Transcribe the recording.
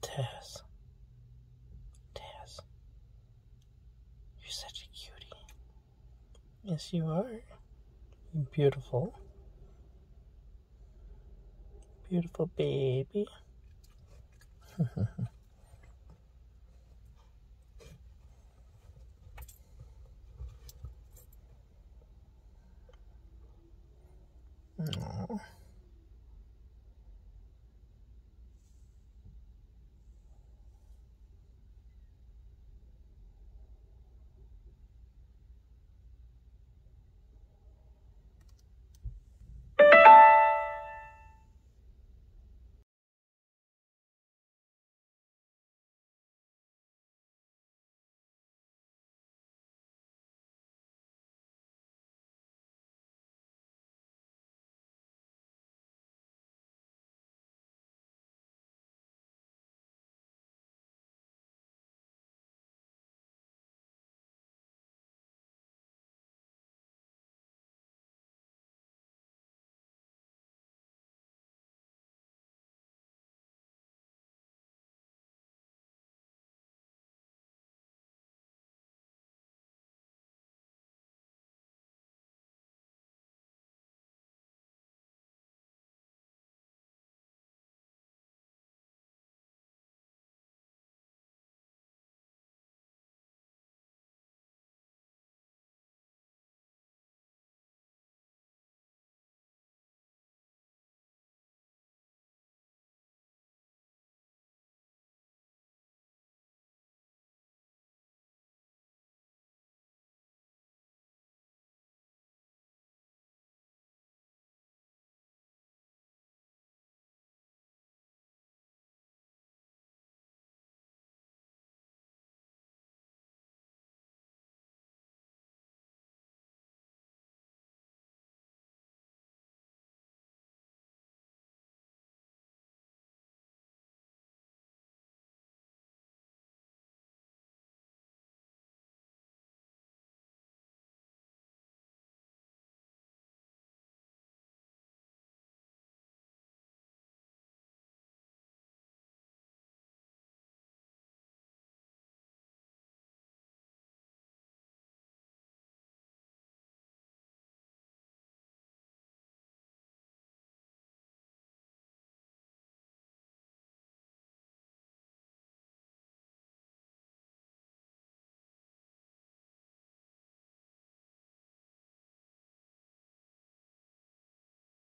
Tess. Tess. You're such a cutie. Yes, you are. You're beautiful. Beautiful baby.